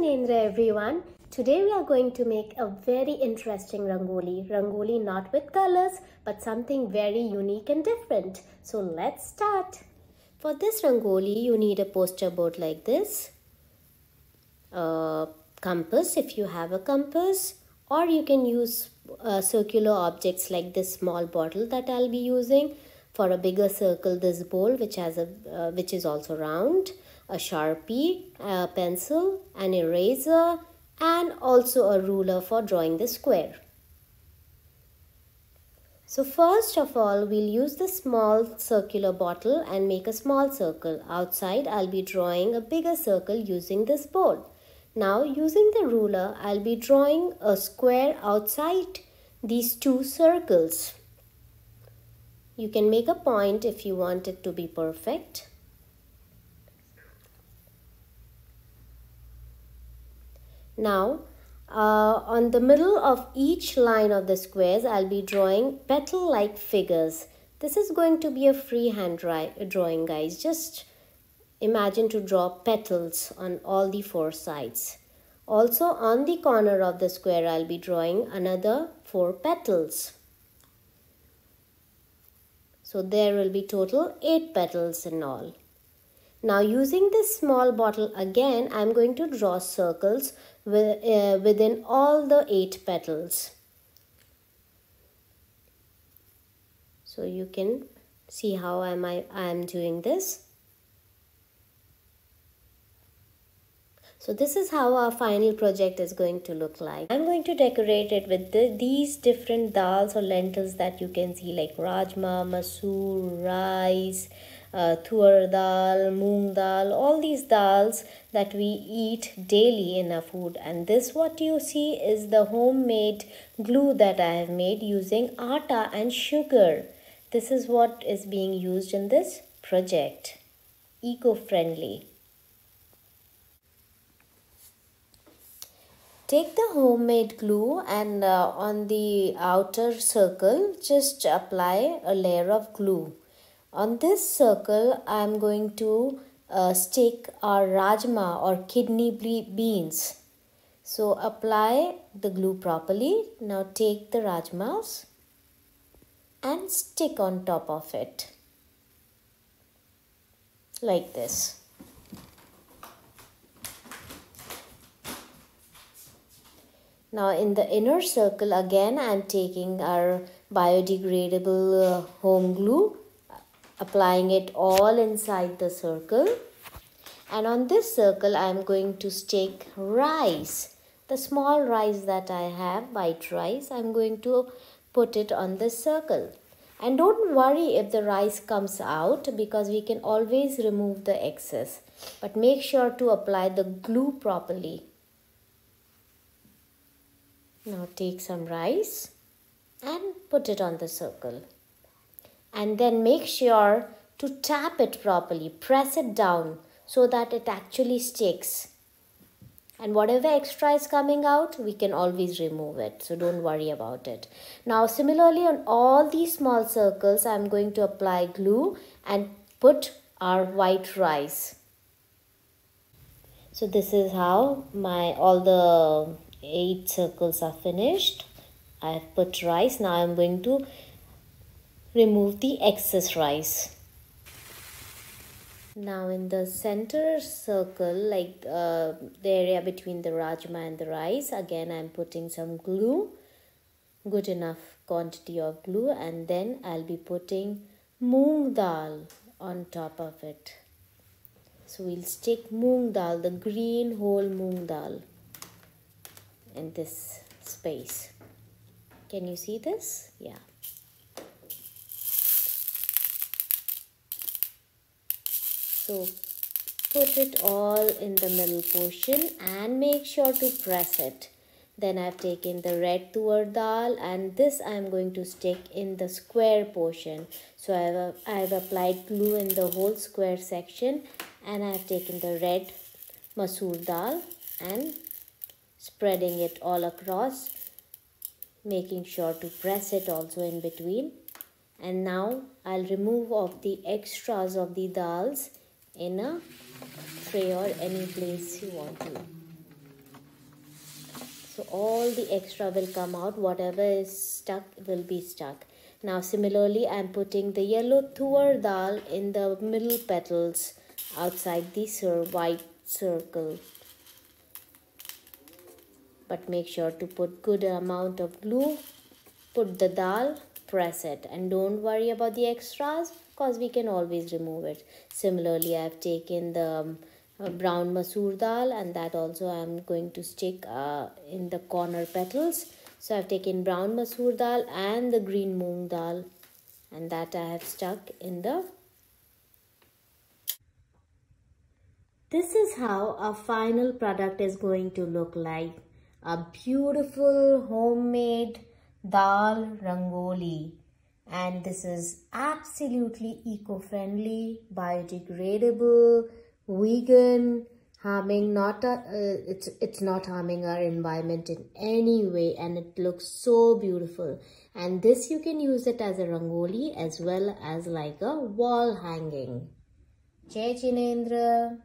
Jinendra everyone. Today we are going to make a very interesting rangoli. Rangoli not with colors but something very unique and different. So let's start. For this rangoli you need a poster board like this. A compass if you have a compass or you can use uh, circular objects like this small bottle that I'll be using. For a bigger circle this bowl which has a uh, which is also round a sharpie, a pencil, an eraser and also a ruler for drawing the square. So first of all we'll use the small circular bottle and make a small circle. Outside I'll be drawing a bigger circle using this bowl. Now using the ruler I'll be drawing a square outside these two circles. You can make a point if you want it to be perfect. Now, uh, on the middle of each line of the squares, I'll be drawing petal-like figures. This is going to be a freehand drawing, guys. Just imagine to draw petals on all the four sides. Also, on the corner of the square, I'll be drawing another four petals. So, there will be total eight petals in all. Now using this small bottle again, I'm going to draw circles with, uh, within all the eight petals. So you can see how am I am doing this. So this is how our final project is going to look like. I'm going to decorate it with the, these different dals or lentils that you can see like rajma, masoor, rice, uh, tur dal, moong dal, all these dals that we eat daily in our food. And this what you see is the homemade glue that I have made using atta and sugar. This is what is being used in this project. Eco-friendly. Take the homemade glue and uh, on the outer circle just apply a layer of glue. On this circle, I am going to uh, stick our rajma or kidney beans. So apply the glue properly. Now take the rajmas and stick on top of it like this. Now in the inner circle again I am taking our biodegradable uh, home glue applying it all inside the circle. And on this circle I am going to stick rice. The small rice that I have white rice I'm going to put it on this circle. And don't worry if the rice comes out because we can always remove the excess. But make sure to apply the glue properly. Now take some rice and put it on the circle and then make sure to tap it properly, press it down so that it actually sticks. And whatever extra is coming out, we can always remove it. So don't worry about it. Now similarly on all these small circles, I'm going to apply glue and put our white rice. So this is how my all the eight circles are finished. I've put rice. Now I'm going to remove the excess rice. Now in the center circle, like uh, the area between the rajma and the rice, again I'm putting some glue, good enough quantity of glue and then I'll be putting moong dal on top of it. So we'll stick moong dal, the green whole moong dal in this space. Can you see this? Yeah. So put it all in the middle portion and make sure to press it. Then I've taken the red tur dal and this I'm going to stick in the square portion. So I've, I've applied glue in the whole square section and I've taken the red masoor dal and spreading it all across making sure to press it also in between. And now I'll remove of the extras of the dals in a tray or any place you want to. So all the extra will come out. Whatever is stuck will be stuck. Now similarly i'm putting the yellow tur dal in the middle petals outside the white circle. But make sure to put good amount of glue. Put the dal press it. And don't worry about the extras because we can always remove it. Similarly i've taken the um, uh, brown masoor dal and that also i'm going to stick uh, in the corner petals. So i've taken brown masoor dal and the green moong dal and that i have stuck in the this is how our final product is going to look like. A beautiful homemade dal rangoli and this is absolutely eco-friendly biodegradable vegan harming not uh, it's it's not harming our environment in any way and it looks so beautiful. And this you can use it as a rangoli as well as like a wall hanging. Jai jinendra